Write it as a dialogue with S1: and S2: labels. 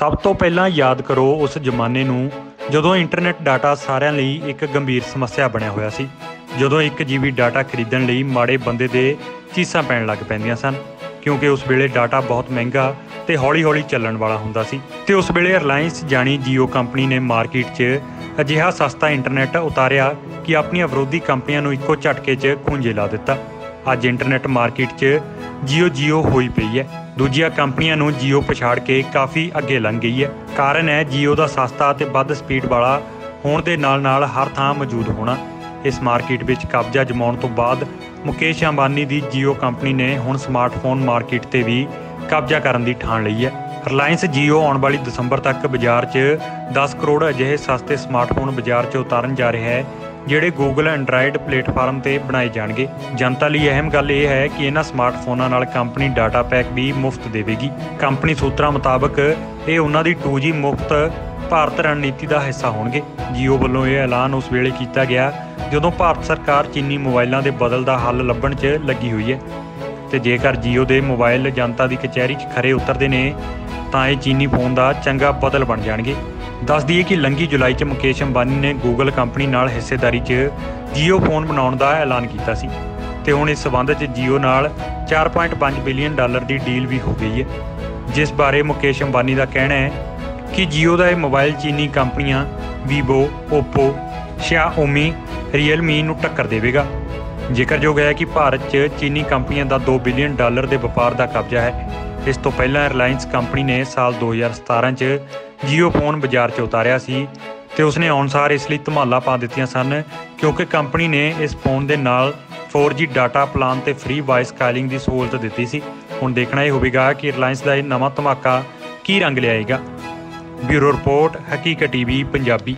S1: ਸਭ ਤੋਂ ਪਹਿਲਾਂ ਯਾਦ ਕਰੋ ਉਸ ਜ਼ਮਾਨੇ ਨੂੰ ਜਦੋਂ ਇੰਟਰਨੈਟ ਡਾਟਾ ਸਾਰਿਆਂ ਲਈ ਇੱਕ ਗੰਭੀਰ ਸਮੱਸਿਆ ਬਣਿਆ ਹੋਇਆ ਸੀ। ਜਦੋਂ 1 ਜੀਬੀ ਡਾਟਾ ਖਰੀਦਣ ਲਈ ਮਾੜੇ ਬੰਦੇ ਦੇ ਚੀਸਾਂ ਪੈਣ ਲੱਗ ਪੈਂਦੀਆਂ ਸਨ, ਕਿਉਂਕਿ ਉਸ ਵੇਲੇ ਡਾਟਾ ਬਹੁਤ ਮਹਿੰਗਾ ਤੇ ਹੌਲੀ-ਹੌਲੀ ਚੱਲਣ ਵਾਲਾ ਹੁੰਦਾ ਸੀ। ਤੇ ਉਸ ਵੇਲੇ ਰਿਲਾਇੰਸ ਜਾਣੀ ਜੀਓ ਕੰਪਨੀ ਨੇ ਮਾਰਕੀਟ 'ਚ ਅਜਿਹਾ ਸਸਤਾ ਇੰਟਰਨੈਟ ਉਤਾਰਿਆ ਕਿ ਆਪਣੀਆਂ ਵਿਰੋਧੀ ਕੰਪਨੀਆਂ ਨੂੰ ਇੱਕੋ ਝਟਕੇ 'ਚ ਖੂੰਜੇ ਲਾ ਦਿੱਤਾ। ਅੱਜ ਇੰਟਰਨੈਟ ਮਾਰਕੀਟ 'ਚ ਜੀਓ ਜੀਓ ਹੋਈ ਪਈ ਹੈ। ਦੂਜੀਆਂ ਕੰਪਨੀਆਂ ਨੂੰ ਜੀਓ ਪਛਾੜ ਕੇ ਕਾਫੀ ਅੱਗੇ ਲੰਘ ਗਈ ਹੈ। ਕਾਰਨ ਹੈ ਜੀਓ ਦਾ ਸਸਤਾ ਅਤੇ ਵੱਧ ਸਪੀਡ ਵਾਲਾ ਹੋਣ ਦੇ ਨਾਲ-ਨਾਲ ਹਰ ਥਾਂ ਮੌਜੂਦ ਹੋਣਾ। ਇਸ ਮਾਰਕੀਟ ਵਿੱਚ ਕਬਜ਼ਾ ਜਮਾਉਣ ਤੋਂ ਬਾਅਦ ਮੁਕੇਸ਼ ਅੰਬਾਨੀ ਦੀ ਜੀਓ ਕੰਪਨੀ ਨੇ ਹੁਣ ਸਮਾਰਟਫੋਨ ਮਾਰਕੀਟ ਤੇ ਵੀ ਕਬਜ਼ਾ ਕਰਨ ਦੀ ਠਾਣ ਲਈ ਹੈ। ਰਿਲਾਇੰਸ ਜੀਓ ਆਉਣ ਵਾਲੀ ਦਸੰਬਰ ਤੱਕ ਬਾਜ਼ਾਰ 'ਚ 10 ਕਰੋੜ ਅਜਿਹੇ ਸਸਤੇ ਸਮਾਰਟਫੋਨ ਬਾਜ਼ਾਰ 'ਚ ਉਤਾਰਨ ਜਾ ਰਿਹਾ ਹੈ ਜਿਹੜੇ Google Android ਪਲੇਟਫਾਰਮ ਤੇ ਬਣਾਏ ਜਾਣਗੇ। ਜਨਤਾ ਲਈ ਅਹਿਮ ਗੱਲ ਇਹ ਹੈ ਕਿ ਇਹਨਾਂ ਸਮਾਰਟਫੋਨਾਂ ਨਾਲ ਕੰਪਨੀ ਡਾਟਾ ਪੈਕ ਵੀ ਮੁਫਤ ਦੇਵੇਗੀ। ਕੰਪਨੀ ਸੂਤਰਾਂ ਮੁਤਾਬਕ ਇਹ ਉਹਨਾਂ ਦੀ 2G ਮੁਫਤ ਭਾਰਤ ਰਣਨੀਤੀ ਦਾ ਹਿੱਸਾ ਹੋਣਗੇ। Jio ਵੱਲੋਂ ਇਹ ਐਲਾਨ ਉਸ ਵੇਲੇ ਕੀਤਾ ਗਿਆ ਜਦੋਂ ਭਾਰਤ ਸਰਕਾਰ ਚੀਨੀ ਮੋਬਾਈਲਾਂ ਦੇ ਬਦਲ ਦਾ ਹੱਲ ਲੱਭਣ 'ਚ ਲੱਗੀ ਹੋਈ ਹੈ। ਤੇ ਜੇਕਰ Jio ਦੇ ਮੋਬਾਈਲ ਜਨਤਾ ਦੀ ਕਚਹਿਰੀ 'ਚ ਖਰੇ ਉਤਰਦੇ ਨੇ, ਤਾਂ ਇਹ ਚੀਨੀ ਫੋਨ ਦਾ ਚੰਗਾ ਬਦਲ ਬਣ ਜਾਣਗੇ। ਦੱਸ ਦਈਏ ਕਿ ਲੰਗੀ ਜੁਲਾਈ 'ਚ ਮੁਕੇਸ਼ ਅੰਬਾਨੀ ਨੇ ਗੂਗਲ ਕੰਪਨੀ ਨਾਲ ਹਿੱਸੇਦਾਰੀ 'ਚ ਜੀਓ ਫੋਨ ਬਣਾਉਣ ਦਾ ਐਲਾਨ ਕੀਤਾ ਸੀ ਤੇ ਹੁਣ ਇਸ ਸਬੰਧ 'ਚ ਜੀਓ ਨਾਲ 4.5 ਬਿਲੀਅਨ ਡਾਲਰ ਦੀ ਡੀਲ ਵੀ ਹੋ ਗਈ ਹੈ। ਜਿਸ ਬਾਰੇ ਮੁਕੇਸ਼ ਅੰਬਾਨੀ ਦਾ ਕਹਿਣਾ ਹੈ ਕਿ ਜੀਓ ਦਾ ਇਹ ਮੋਬਾਈਲ ਚੀਨੀ ਕੰਪਨੀਆਂ Vivo, Oppo, Xiaomi, Realme ਨੂੰ ਟੱਕਰ ਦੇਵੇਗਾ। ਜ਼ਿਕਰਯੋਗ ਹੈ ਕਿ ਭਾਰਤ 'ਚ ਚੀਨੀ ਕੰਪਨੀਆਂ ਦਾ 2 ਬਿਲੀਅਨ ਡਾਲਰ ਦੇ ਵਪਾਰ ਦਾ ਕਬਜ਼ਾ ਹੈ। ਇਸ ਤੋਂ ਪਹਿਲਾਂ ਰਿਲਾਇੰਸ ਕੰਪਨੀ ਨੇ ਸਾਲ 2017 'ਚ ਜੀਓ ਫੋਨ ਬਾਜ਼ਾਰ 'ਚ ਉਤਾਰਿਆ ਸੀ ਤੇ ਉਸਨੇ ਅਨੁਸਾਰ ਇਸ ਲਈ ਧਮਾਲਾ ਪਾ ਦਿੱਤੀਆਂ ਸਨ, ਕਿਉਂਕਿ ਕੰਪਨੀ ਨੇ ਇਸ ਫੋਨ ਦੇ ਨਾਲ 4G ਡਾਟਾ ਪਲਾਨ ਤੇ ਫ੍ਰੀ ਵਾਇਸ ਕਾਲਿੰਗ ਦੀ ਸਹੂਲਤ ਦਿੱਤੀ ਸੀ। ਹੁਣ ਦੇਖਣਾ ਇਹ ਹੋਵੇਗਾ ਕਿ ਰਿਲਾਇੰਸ ਦਾ ਇਹ ਨਵਾਂ ਧਮਾਕਾ ਕੀ ਰੰਗ ਲਿਆਏਗਾ। Bureau report, Haqeeqat TV, Punjabi.